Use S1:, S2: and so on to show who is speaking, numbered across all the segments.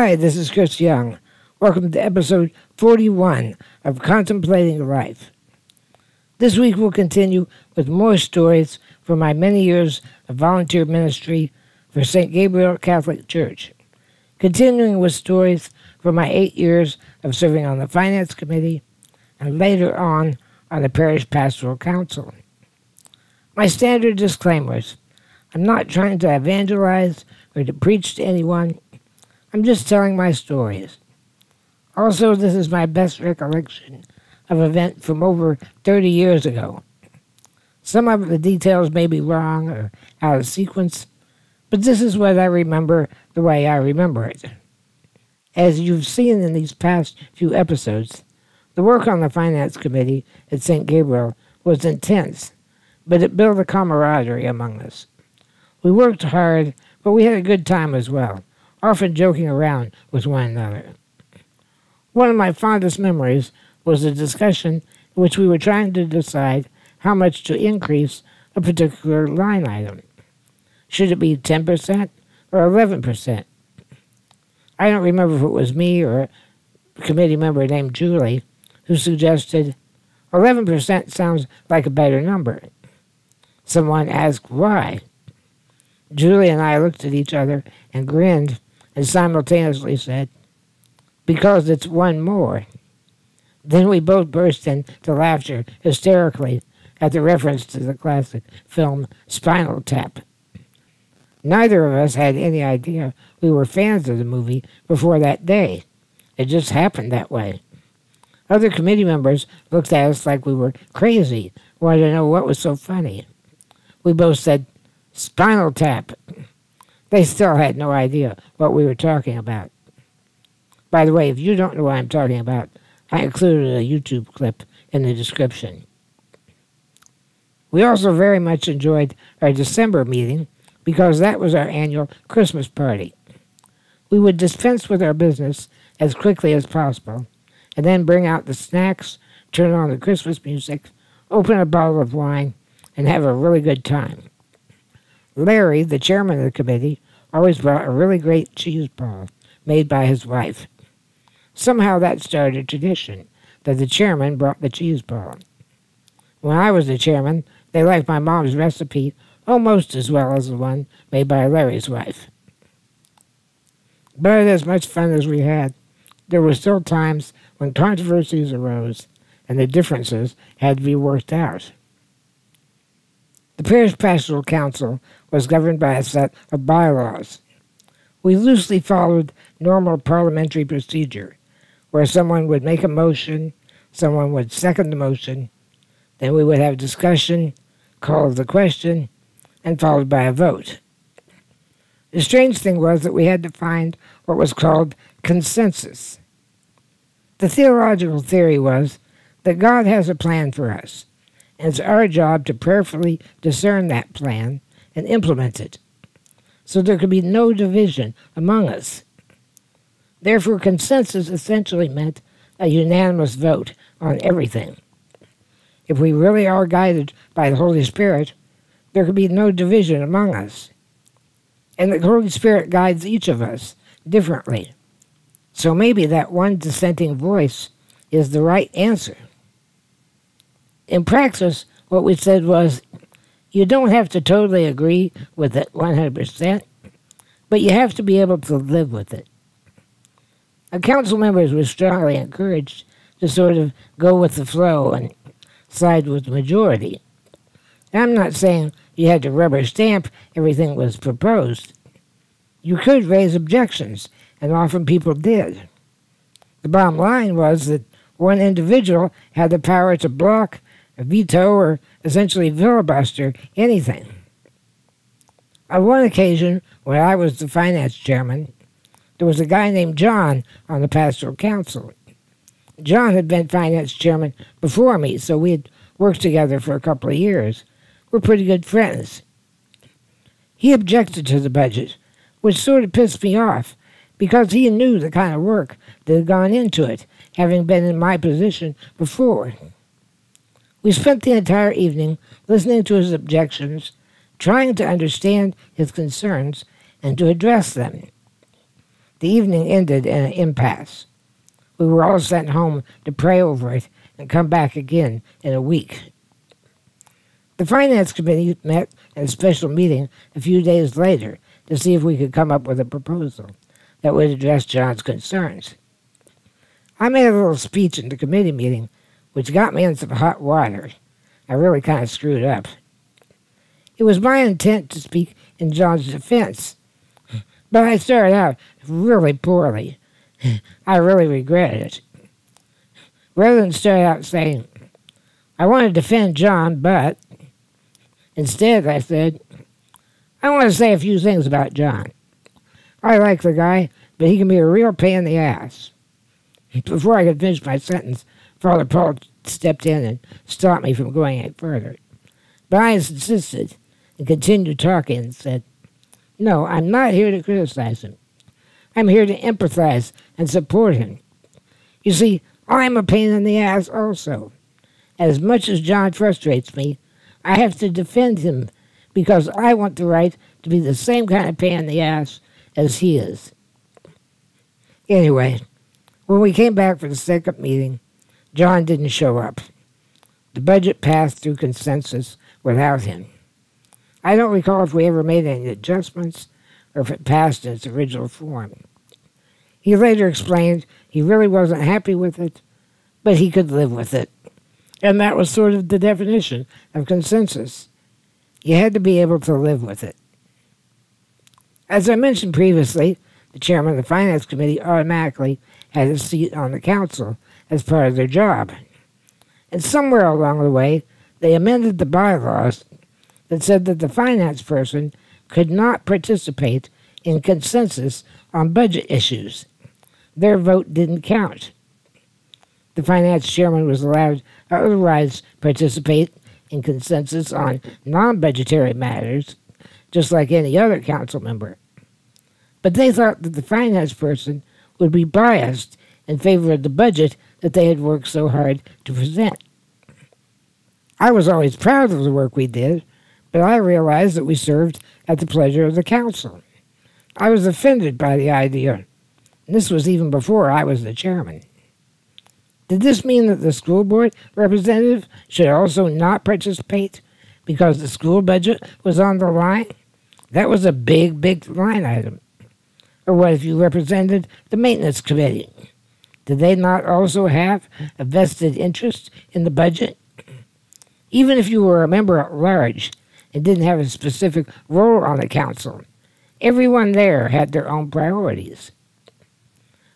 S1: Hi, this is Chris Young. Welcome to episode 41 of Contemplating Life. This week we'll continue with more stories from my many years of volunteer ministry for St. Gabriel Catholic Church, continuing with stories from my eight years of serving on the Finance Committee and later on on the Parish Pastoral Council. My standard disclaimers I'm not trying to evangelize or to preach to anyone. I'm just telling my stories. Also, this is my best recollection of event from over 30 years ago. Some of the details may be wrong or out of sequence, but this is what I remember the way I remember it. As you've seen in these past few episodes, the work on the Finance Committee at St. Gabriel was intense, but it built a camaraderie among us. We worked hard, but we had a good time as well, often joking around with one another. One of my fondest memories was a discussion in which we were trying to decide how much to increase a particular line item. Should it be 10% or 11%? I don't remember if it was me or a committee member named Julie who suggested 11% sounds like a better number. Someone asked why. Julie and I looked at each other and grinned and simultaneously said, because it's one more. Then we both burst into laughter hysterically at the reference to the classic film Spinal Tap. Neither of us had any idea we were fans of the movie before that day. It just happened that way. Other committee members looked at us like we were crazy, wanted to know what was so funny. We both said, Spinal Tap. They still had no idea what we were talking about. By the way, if you don't know what I'm talking about, I included a YouTube clip in the description. We also very much enjoyed our December meeting because that was our annual Christmas party. We would dispense with our business as quickly as possible and then bring out the snacks, turn on the Christmas music, open a bottle of wine, and have a really good time. Larry, the chairman of the committee, always brought a really great cheese ball made by his wife. Somehow that started a tradition that the chairman brought the cheese ball. When I was the chairman, they liked my mom's recipe almost as well as the one made by Larry's wife. But as much fun as we had, there were still times when controversies arose and the differences had to be worked out. The Parish Pastoral Council was governed by a set of bylaws. We loosely followed normal parliamentary procedure, where someone would make a motion, someone would second the motion, then we would have discussion, call the question, and followed by a vote. The strange thing was that we had to find what was called consensus. The theological theory was that God has a plan for us, and it's our job to prayerfully discern that plan and implement it, so there could be no division among us. Therefore, consensus essentially meant a unanimous vote on everything. If we really are guided by the Holy Spirit, there can be no division among us. And the Holy Spirit guides each of us differently. So maybe that one dissenting voice is the right answer. In practice, what we said was you don't have to totally agree with it 100%, but you have to be able to live with it. Our council members were strongly encouraged to sort of go with the flow and side with the majority. I'm not saying you had to rubber stamp everything was proposed. You could raise objections, and often people did. The bottom line was that one individual had the power to block, veto, or essentially filibuster anything. On one occasion, when I was the finance chairman, there was a guy named John on the pastoral council. John had been finance chairman before me, so we had worked together for a couple of years. We're pretty good friends. He objected to the budget, which sort of pissed me off because he knew the kind of work that had gone into it, having been in my position before. We spent the entire evening listening to his objections, trying to understand his concerns, and to address them. The evening ended in an impasse. We were all sent home to pray over it and come back again in a week. The Finance Committee met at a special meeting a few days later to see if we could come up with a proposal that would address John's concerns. I made a little speech in the committee meeting, which got me in some hot water. I really kind of screwed up. It was my intent to speak in John's defense, but I started out really poorly. I really regret it. Rather than start out saying, I want to defend John, but instead I said, I want to say a few things about John. I like the guy, but he can be a real pain in the ass. Before I could finish my sentence, Father Paul stepped in and stopped me from going any further. But I insisted and continued talking and said, No, I'm not here to criticize him. I'm here to empathize and support him. You see, I'm a pain in the ass also. As much as John frustrates me, I have to defend him because I want the right to be the same kind of pain in the ass as he is. Anyway, when we came back for the second meeting, John didn't show up. The budget passed through consensus without him. I don't recall if we ever made any adjustments or if it passed in its original form. He later explained he really wasn't happy with it, but he could live with it. And that was sort of the definition of consensus. You had to be able to live with it. As I mentioned previously, the chairman of the Finance Committee automatically had a seat on the council as part of their job. And somewhere along the way, they amended the bylaws that said that the finance person could not participate in consensus on budget issues. Their vote didn't count. The finance chairman was allowed to otherwise participate in consensus on non budgetary matters, just like any other council member. But they thought that the finance person would be biased in favor of the budget that they had worked so hard to present. I was always proud of the work we did, but I realized that we served at the pleasure of the council. I was offended by the idea, this was even before I was the chairman. Did this mean that the school board representative should also not participate because the school budget was on the line? That was a big, big line item. Or what if you represented the maintenance committee? Did they not also have a vested interest in the budget? Even if you were a member at large and didn't have a specific role on the council, everyone there had their own priorities.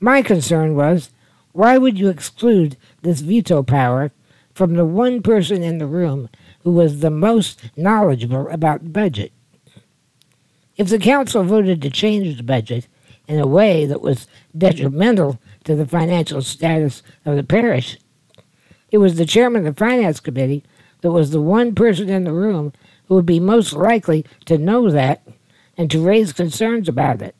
S1: My concern was why would you exclude this veto power from the one person in the room who was the most knowledgeable about the budget? If the council voted to change the budget in a way that was detrimental to the financial status of the parish, it was the chairman of the finance committee that was the one person in the room who would be most likely to know that and to raise concerns about it.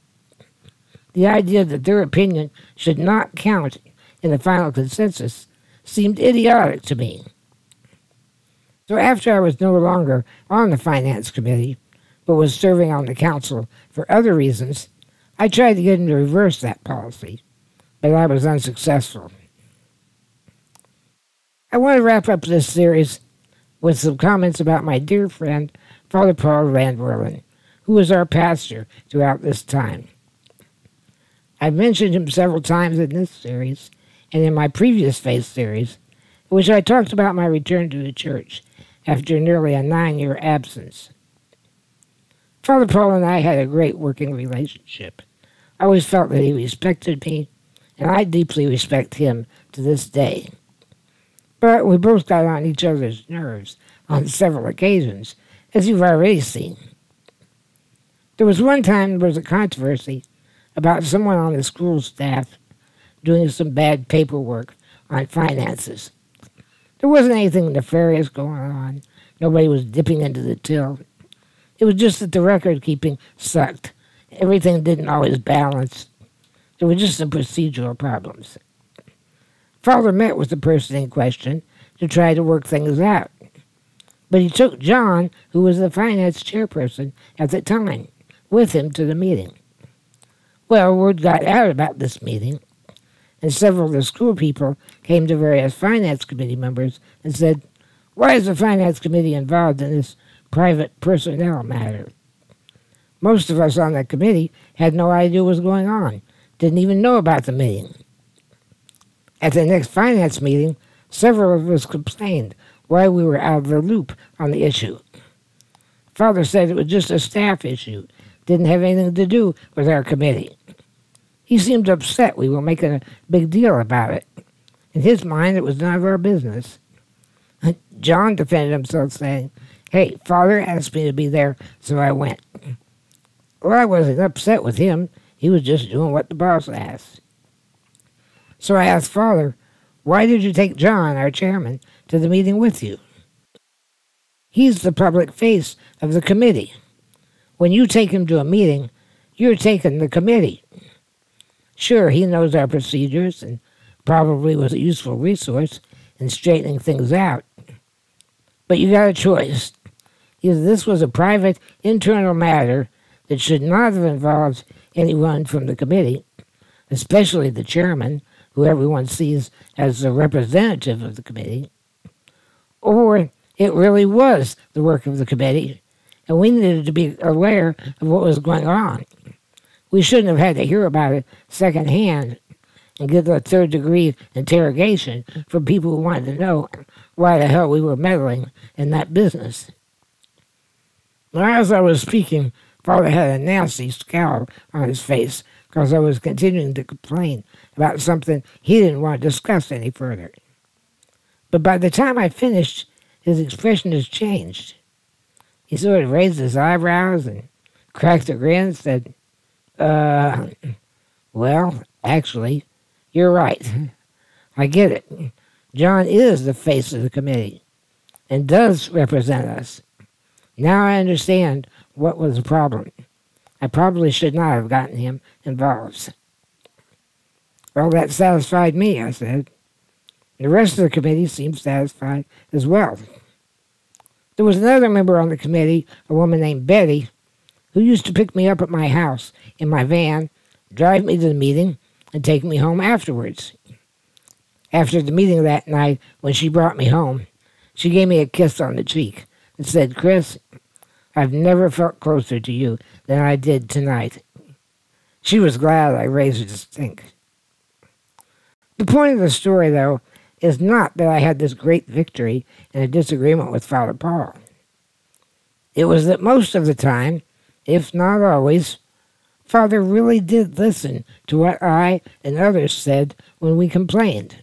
S1: The idea that their opinion should not count in the final consensus seemed idiotic to me. So after I was no longer on the Finance Committee, but was serving on the Council for other reasons, I tried to get him to reverse that policy, but I was unsuccessful. I want to wrap up this series with some comments about my dear friend, Father Paul Van who was our pastor throughout this time. I've mentioned him several times in this series, and in my previous faith series, in which I talked about my return to the church after nearly a nine year absence. Father Paul and I had a great working relationship. I always felt that he respected me, and I deeply respect him to this day. But we both got on each other's nerves on several occasions, as you've already seen. There was one time there was a controversy about someone on the school staff doing some bad paperwork on finances. There wasn't anything nefarious going on. Nobody was dipping into the till. It was just that the record keeping sucked. Everything didn't always balance. There were just some procedural problems. Father met with the person in question to try to work things out. But he took John, who was the finance chairperson at the time, with him to the meeting. Well, word got out about this meeting, and several of the school people came to various finance committee members and said, Why is the finance committee involved in this private personnel matter? Most of us on the committee had no idea what was going on, didn't even know about the meeting. At the next finance meeting, several of us complained why we were out of the loop on the issue. Father said it was just a staff issue, didn't have anything to do with our committee. He seemed upset we were making a big deal about it. In his mind, it was none of our business. John defended himself, saying, Hey, Father asked me to be there, so I went. Well, I wasn't upset with him. He was just doing what the boss asked. So I asked Father, Why did you take John, our chairman, to the meeting with you? He's the public face of the committee. When you take him to a meeting, you're taking the committee. Sure, he knows our procedures and probably was a useful resource in straightening things out. But you got a choice. Either this was a private, internal matter that should not have involved anyone from the committee, especially the chairman, who everyone sees as the representative of the committee, or it really was the work of the committee, and we needed to be aware of what was going on. We shouldn't have had to hear about it secondhand and get a third degree interrogation from people who wanted to know why the hell we were meddling in that business. Now, As I was speaking, Father had a nasty scowl on his face because I was continuing to complain about something he didn't want to discuss any further. But by the time I finished, his expression has changed. He sort of raised his eyebrows and cracked a grin and said, uh, well, actually, you're right. I get it. John is the face of the committee and does represent us. Now I understand what was the problem. I probably should not have gotten him involved. Well, that satisfied me, I said. The rest of the committee seemed satisfied as well. There was another member on the committee, a woman named Betty, who used to pick me up at my house in my van, drive me to the meeting, and take me home afterwards. After the meeting that night, when she brought me home, she gave me a kiss on the cheek and said, Chris, I've never felt closer to you than I did tonight. She was glad I raised her to stink. The point of the story, though, is not that I had this great victory in a disagreement with Father Paul. It was that most of the time if not always, Father really did listen to what I and others said when we complained.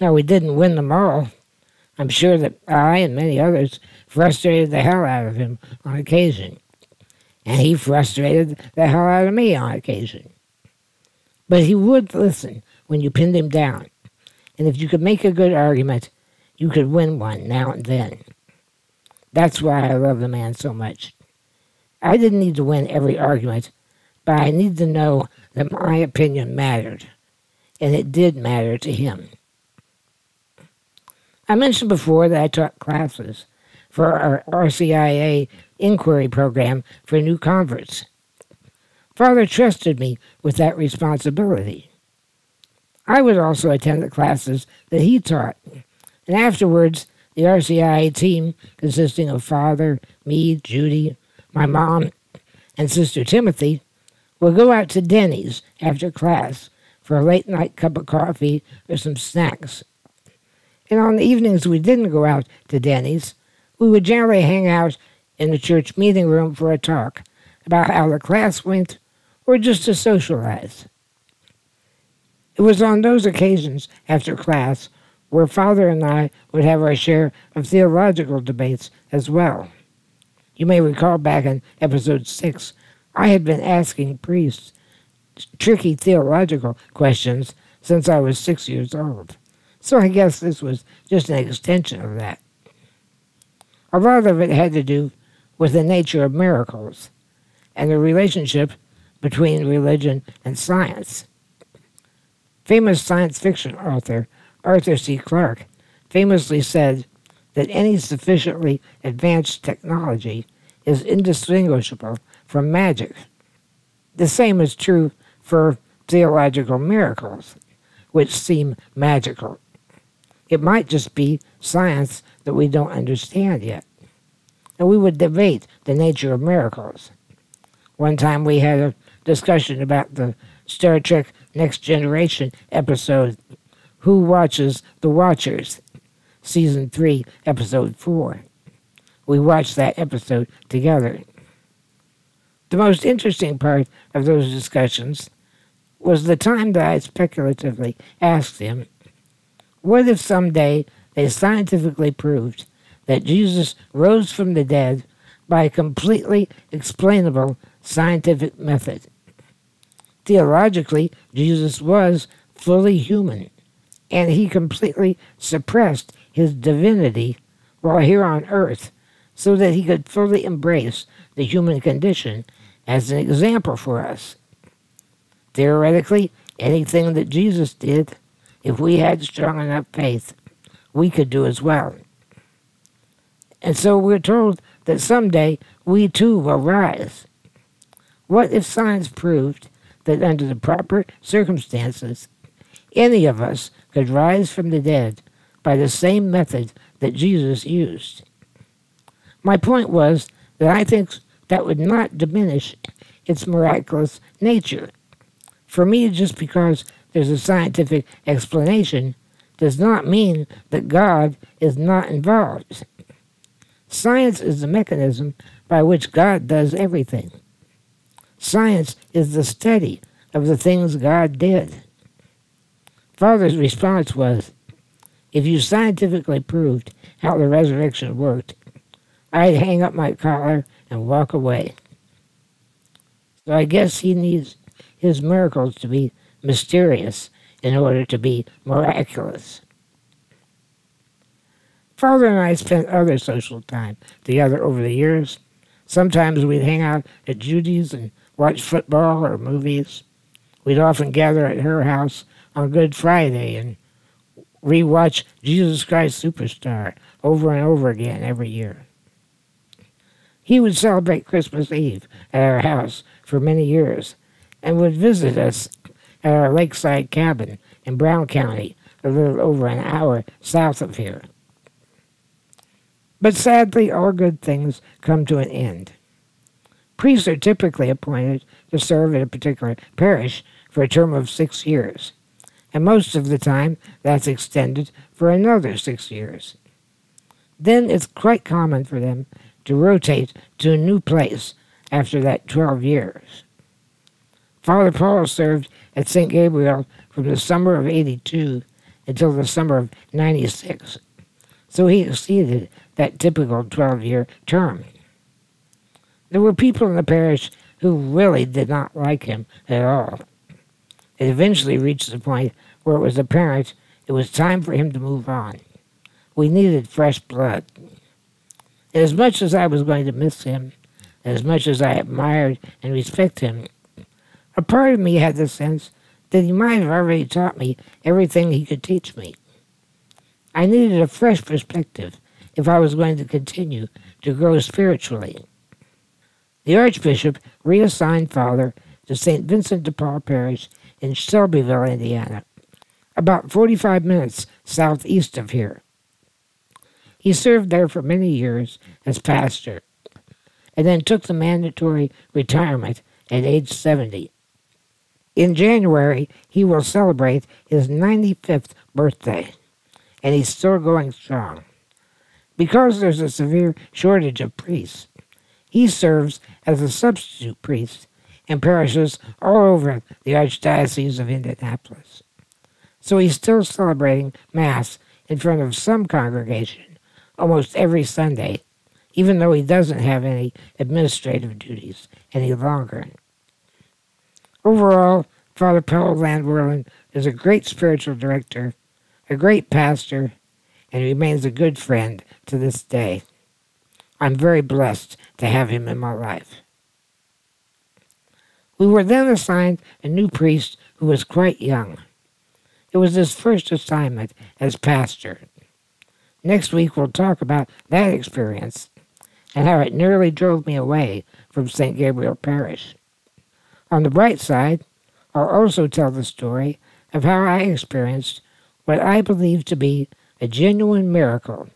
S1: Now, we didn't win them all. I'm sure that I and many others frustrated the hell out of him on occasion. And he frustrated the hell out of me on occasion. But he would listen when you pinned him down. And if you could make a good argument, you could win one now and then. That's why I love the man so much. I didn't need to win every argument, but I needed to know that my opinion mattered, and it did matter to him. I mentioned before that I taught classes for our RCIA inquiry program for new converts. Father trusted me with that responsibility. I would also attend the classes that he taught, and afterwards, the RCIA team, consisting of Father, me, Judy, my mom, and Sister Timothy would go out to Denny's after class for a late night cup of coffee or some snacks. And on the evenings we didn't go out to Denny's, we would generally hang out in the church meeting room for a talk about how the class went or just to socialize. It was on those occasions after class where Father and I would have our share of theological debates as well. You may recall back in episode 6, I had been asking priests tricky theological questions since I was six years old. So I guess this was just an extension of that. A lot of it had to do with the nature of miracles and the relationship between religion and science. Famous science fiction author Arthur C. Clarke famously said that any sufficiently advanced technology is indistinguishable from magic. The same is true for theological miracles, which seem magical. It might just be science that we don't understand yet. And we would debate the nature of miracles. One time we had a discussion about the Star Trek Next Generation episode, Who Watches the Watchers, Season 3, Episode 4. We watched that episode together. The most interesting part of those discussions was the time that I speculatively asked him, What if someday they scientifically proved that Jesus rose from the dead by a completely explainable scientific method? Theologically, Jesus was fully human, and he completely suppressed his divinity while here on earth so that he could fully embrace the human condition as an example for us. Theoretically, anything that Jesus did, if we had strong enough faith, we could do as well. And so we're told that someday we too will rise. What if science proved that under the proper circumstances, any of us could rise from the dead by the same method that Jesus used? My point was that I think that would not diminish its miraculous nature. For me, just because there's a scientific explanation does not mean that God is not involved. Science is the mechanism by which God does everything. Science is the study of the things God did. Father's response was, if you scientifically proved how the resurrection worked, I'd hang up my collar and walk away. So I guess he needs his miracles to be mysterious in order to be miraculous. Father and I spent other social time together over the years. Sometimes we'd hang out at Judy's and watch football or movies. We'd often gather at her house on Good Friday and rewatch Jesus Christ Superstar over and over again every year. He would celebrate Christmas Eve at our house for many years and would visit us at our lakeside cabin in Brown County, a little over an hour south of here. But sadly, all good things come to an end. Priests are typically appointed to serve in a particular parish for a term of six years, and most of the time that's extended for another six years. Then it's quite common for them to rotate to a new place after that 12 years. Father Paul served at St. Gabriel from the summer of 82 until the summer of 96, so he exceeded that typical 12 year term. There were people in the parish who really did not like him at all. It eventually reached the point where it was apparent it was time for him to move on. We needed fresh blood. As much as I was going to miss him, as much as I admired and respect him, a part of me had the sense that he might have already taught me everything he could teach me. I needed a fresh perspective if I was going to continue to grow spiritually. The Archbishop reassigned Father to St. Vincent de Paul Parish in Shelbyville, Indiana, about 45 minutes southeast of here. He served there for many years as pastor and then took the mandatory retirement at age 70. In January, he will celebrate his 95th birthday, and he's still going strong. Because there's a severe shortage of priests, he serves as a substitute priest in parishes all over the Archdiocese of Indianapolis. So he's still celebrating Mass in front of some congregation almost every Sunday, even though he doesn't have any administrative duties any longer. Overall, Father Paul Landwerlen is a great spiritual director, a great pastor, and remains a good friend to this day. I'm very blessed to have him in my life. We were then assigned a new priest who was quite young. It was his first assignment as pastor. Next week, we'll talk about that experience and how it nearly drove me away from St. Gabriel Parish. On the bright side, I'll also tell the story of how I experienced what I believe to be a genuine miracle,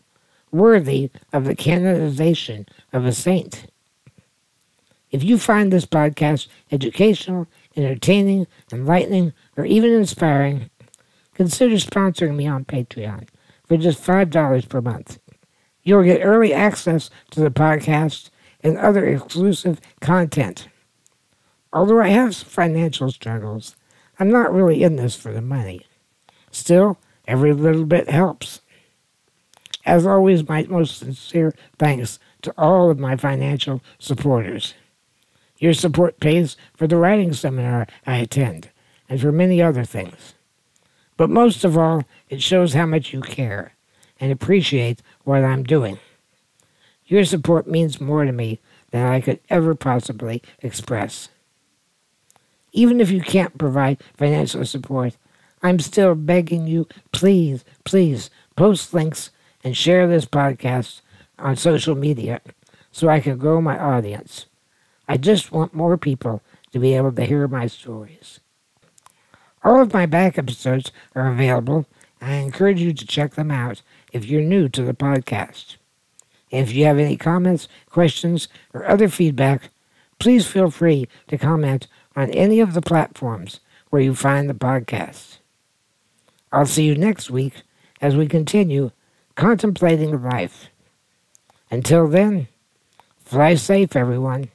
S1: worthy of the canonization of a saint. If you find this podcast educational, entertaining, enlightening, or even inspiring, consider sponsoring me on Patreon for just $5 per month. You'll get early access to the podcast and other exclusive content. Although I have financial struggles, I'm not really in this for the money. Still, every little bit helps. As always, my most sincere thanks to all of my financial supporters. Your support pays for the writing seminar I attend and for many other things. But most of all, it shows how much you care and appreciate what I'm doing. Your support means more to me than I could ever possibly express. Even if you can't provide financial support, I'm still begging you, please, please post links and share this podcast on social media so I can grow my audience. I just want more people to be able to hear my stories. All of my back episodes are available, and I encourage you to check them out if you're new to the podcast. If you have any comments, questions, or other feedback, please feel free to comment on any of the platforms where you find the podcast. I'll see you next week as we continue contemplating life. Until then, fly safe, everyone.